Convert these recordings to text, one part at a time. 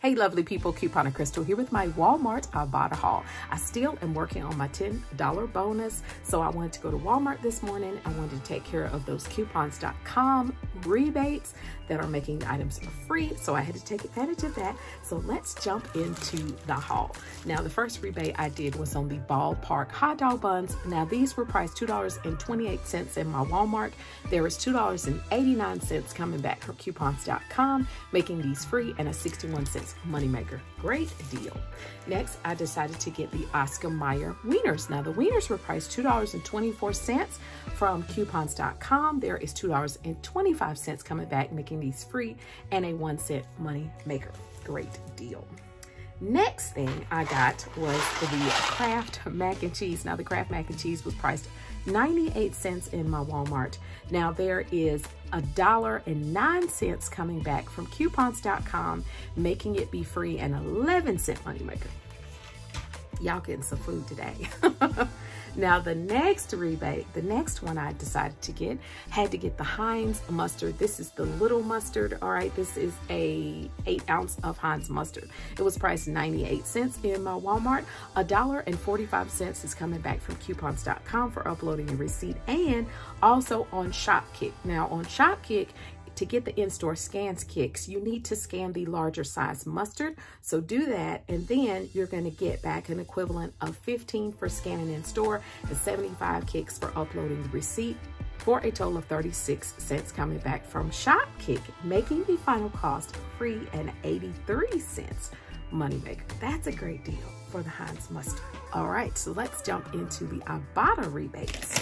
Hey, lovely people, Couponer Crystle here with my Walmart Ibotta haul. I still am working on my $10 bonus, so I wanted to go to Walmart this morning. I wanted to take care of those coupons.com rebates that are making the items for free, so I had to take advantage of that. So let's jump into the haul. Now, the first rebate I did was on the ballpark hot dog buns. Now, these were priced $2.28 in my Walmart. There was $2.89 coming back from coupons.com, making these free and a 61 cents moneymaker. Great deal. Next, I decided to get the Oscar Mayer Wieners. Now, the Wieners were priced $2.24 from coupons.com. There is $2.25 coming back, making these free and a one cent money maker. Great deal. Next thing I got was the Kraft mac and cheese. Now the Kraft mac and cheese was priced 98 cents in my Walmart. Now there is a dollar and nine cents coming back from coupons.com, making it be free and 11 cent moneymaker. Y'all getting some food today. Now the next rebate, the next one I decided to get, had to get the Heinz mustard. This is the little mustard, all right? This is a eight ounce of Heinz mustard. It was priced 98 cents in my Walmart. A dollar and 45 cents is coming back from coupons.com for uploading a receipt and also on Shopkick. Now on Shopkick, to get the in-store scans kicks, you need to scan the larger size mustard. So do that, and then you're gonna get back an equivalent of 15 for scanning in store and 75 kicks for uploading the receipt for a total of 36 cents coming back from Shopkick, making the final cost free and 83 cents moneymaker. That's a great deal for the Heinz mustard. All right, so let's jump into the Ibotta rebates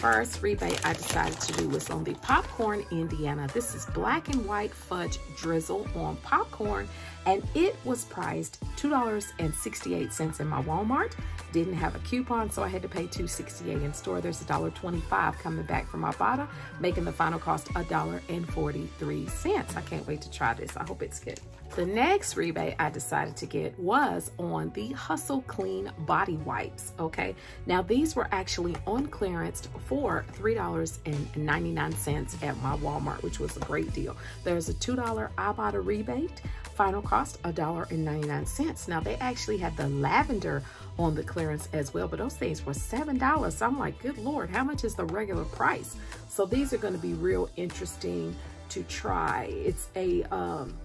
first rebate I decided to do was on the Popcorn Indiana. This is black and white fudge drizzle on popcorn and it was priced $2.68 in my Walmart. Didn't have a coupon, so I had to pay $2.68 in store. There's $1.25 coming back from Ibotta, making the final cost $1.43. I can't wait to try this. I hope it's good. The next rebate I decided to get was on the Hustle Clean body wipes, okay? Now, these were actually on clearance for $3.99 at my Walmart, which was a great deal. There's a $2 Ibotta rebate Final cost $1.99. Now they actually had the lavender on the clearance as well, but those things were $7. So I'm like, good Lord, how much is the regular price? So these are gonna be real interesting to try. It's a um,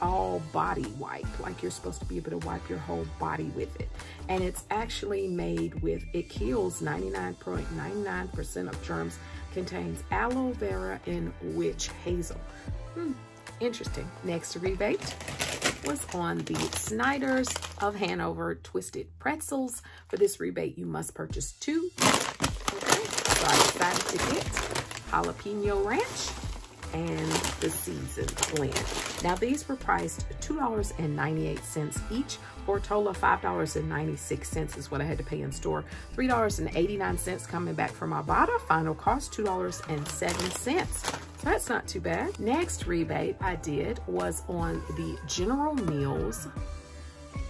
all body wipe, like you're supposed to be able to wipe your whole body with it. And it's actually made with, it kills 99.99% of germs, contains aloe vera and witch hazel. Hmm interesting. Next rebate was on the Snyder's of Hanover Twisted Pretzels. For this rebate, you must purchase two. Okay, so I decided to get Jalapeno Ranch and the seasoned blend. Now these were priced $2.98 each for a total of $5.96 is what I had to pay in store. $3.89 coming back from Ibotta. Final cost $2.07. That's not too bad. Next rebate I did was on the General Mills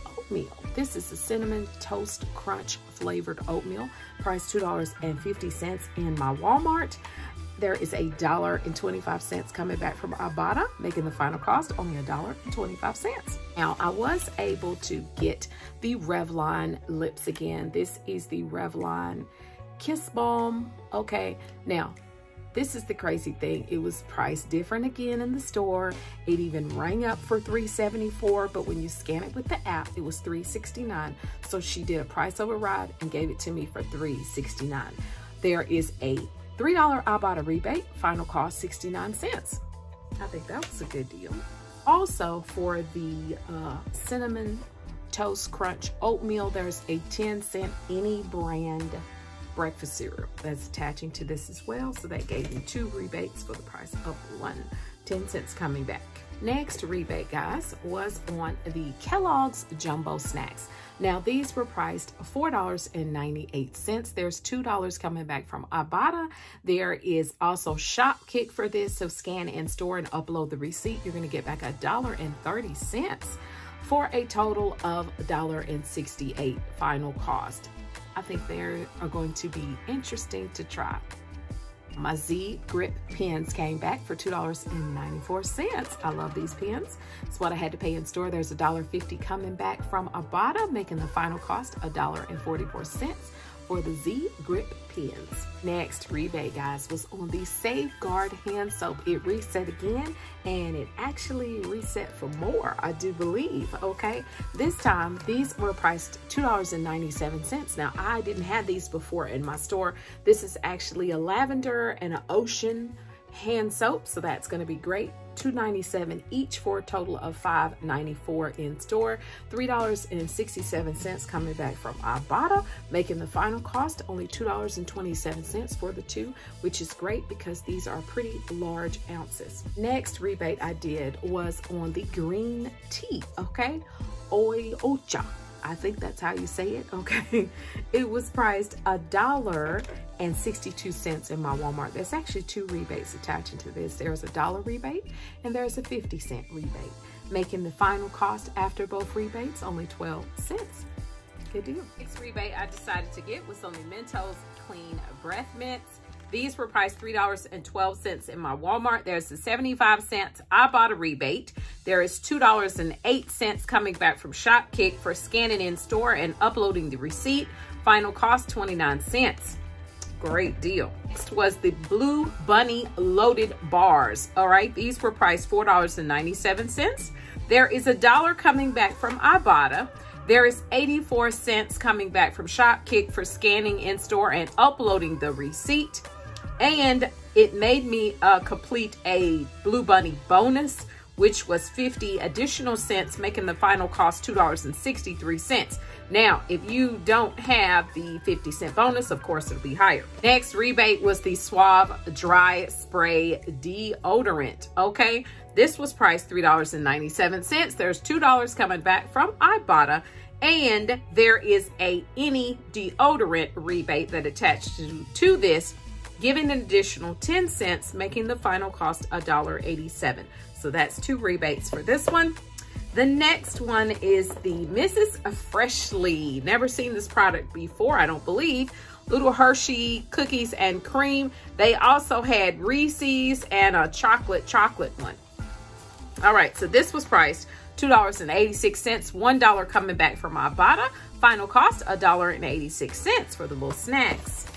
oatmeal. This is a cinnamon toast crunch flavored oatmeal, priced $2.50 in my Walmart. There is a dollar and 25 cents coming back from Ibotta, making the final cost only a dollar and 25 cents. Now, I was able to get the Revlon lips again. This is the Revlon Kiss Balm. Okay, now this is the crazy thing. It was priced different again in the store. It even rang up for $3.74, but when you scan it with the app, it was $3.69. So she did a price override and gave it to me for $3.69. There is a $3 Ibotta rebate, final cost 69 cents. I think that was a good deal. Also for the uh, Cinnamon Toast Crunch Oatmeal, there's a 10 cent any brand breakfast cereal that's attaching to this as well. So that gave me two rebates for the price of one, 10 cents coming back. Next rebate, guys, was on the Kellogg's Jumbo Snacks. Now, these were priced $4.98. There's $2 coming back from Ibotta. There is also Shopkick for this, so scan in store and upload the receipt. You're going to get back a dollar and 30 cents for a total of $1.68 final cost. I think they are going to be interesting to try. My Z Grip pens came back for $2.94. I love these pens. It's what I had to pay in store. There's $1.50 coming back from Ibotta, making the final cost $1.44 for the Z Grip Pins. Next rebate, guys, was on the Safeguard hand soap. It reset again, and it actually reset for more, I do believe, okay? This time, these were priced $2.97. Now, I didn't have these before in my store. This is actually a lavender and an ocean hand soap, so that's gonna be great. $2.97 each for a total of $5.94 in store. $3.67 coming back from Ibotta, making the final cost only $2.27 for the two, which is great because these are pretty large ounces. Next rebate I did was on the green tea, okay? Oi Ocha. I think that's how you say it, okay? It was priced a dollar and 62 cents in my Walmart. There's actually two rebates attaching to this. There's a dollar rebate and there's a 50 cent rebate, making the final cost after both rebates only 12 cents. Good deal. Next rebate I decided to get was the Mentos Clean Breath Mints. These were priced $3.12 in my Walmart. There's a 75 cents Ibotta rebate. There is $2.08 coming back from Shopkick for scanning in store and uploading the receipt. Final cost 29 cents. Great deal. Next was the Blue Bunny Loaded Bars. All right, these were priced $4.97. There is a dollar coming back from Ibotta. There is 84 cents coming back from Shopkick for scanning in store and uploading the receipt and it made me uh, complete a Blue Bunny bonus, which was 50 additional cents, making the final cost $2.63. Now, if you don't have the 50 cent bonus, of course, it'll be higher. Next rebate was the Suave Dry Spray Deodorant, okay? This was priced $3.97. There's $2 coming back from Ibotta, and there is a any deodorant rebate that attached to, to this giving an additional 10 cents, making the final cost $1.87. So that's two rebates for this one. The next one is the Mrs. Freshley. Never seen this product before, I don't believe. Little Hershey cookies and cream. They also had Reese's and a chocolate chocolate one. All right, so this was priced $2.86, $1 coming back from Ibotta. Final cost, $1.86 for the little snacks.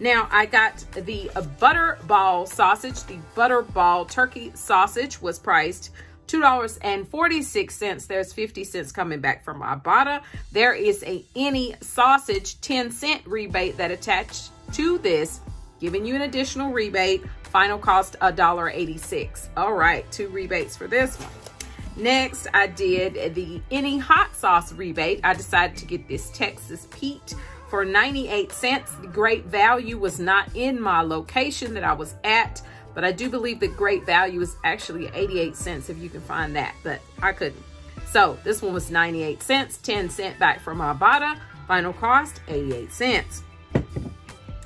Now I got the Butterball sausage. The Butterball turkey sausage was priced $2.46. There's 50 cents coming back from Ibotta. There is a any sausage 10 cent rebate that attached to this, giving you an additional rebate. Final cost $1.86. All right, two rebates for this one. Next, I did the any hot sauce rebate. I decided to get this Texas Pete for 98 cents. The great value was not in my location that I was at, but I do believe the great value is actually 88 cents if you can find that, but I couldn't. So this one was 98 cents, 10 cent back from Ibotta. Final cost, 88 cents.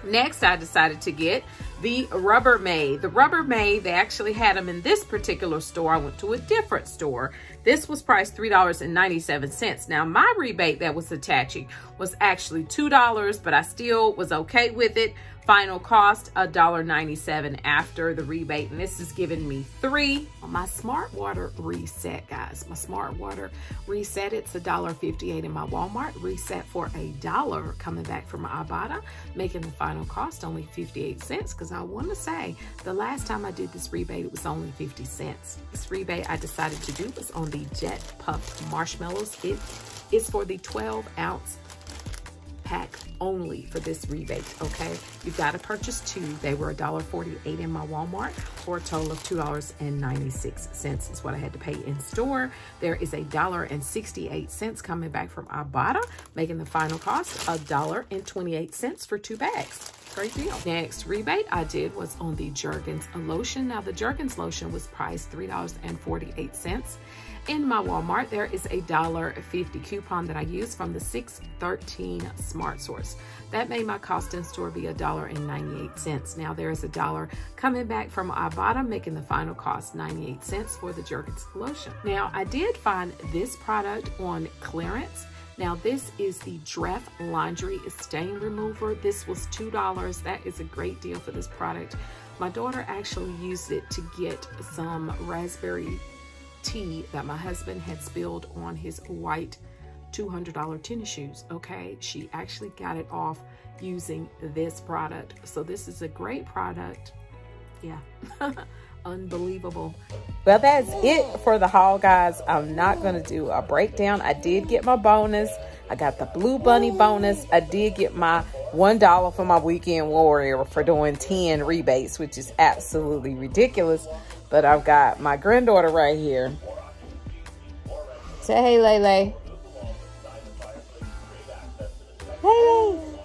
Next, I decided to get the Rubbermaid. The Rubbermaid, they actually had them in this particular store. I went to a different store. This was priced $3.97. Now, my rebate that was attaching was actually $2, but I still was okay with it. Final cost, $1.97 after the rebate. And this is giving me three. on My Smart Water reset, guys. My Smart Water reset, it's $1.58 in my Walmart. Reset for a dollar coming back from Ibotta, making the final cost only 58 cents. Because I want to say, the last time I did this rebate, it was only 50 cents. This rebate I decided to do was on the Jet Puff Marshmallows. It is for the 12 ounce pack only for this rebate, okay? You've got to purchase two. They were $1.48 in my Walmart for a total of $2.96 is what I had to pay in store. There is a dollar and 68 cents coming back from Ibotta, making the final cost a dollar and 28 cents for two bags. Great deal. Next rebate I did was on the Jergens lotion. Now the Jergens lotion was priced $3.48 in my Walmart, there is a $1.50 coupon that I use from the 613 Smart Source. That made my cost in store be $1.98. Now there is a dollar coming back from Ibotta, making the final cost 98 cents for the Jergens lotion. Now I did find this product on clearance Now this is the Dreft Laundry Stain Remover. This was $2. That is a great deal for this product. My daughter actually used it to get some raspberry tea that my husband had spilled on his white $200 tennis shoes, okay? She actually got it off using this product. So this is a great product. Yeah, unbelievable. Well, that's it for the haul, guys. I'm not going to do a breakdown. I did get my bonus. I got the Blue Bunny bonus. I did get my $1 for my weekend warrior for doing 10 rebates, which is absolutely ridiculous. But I've got my granddaughter right here. Say hey, Lele. Lele.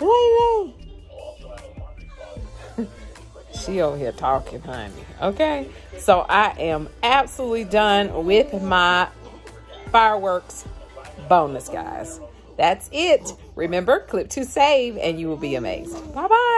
Lele. she over here talking, honey. Okay? So I am absolutely done with my fireworks bonus, guys. That's it. Remember, clip to save, and you will be amazed. Bye-bye.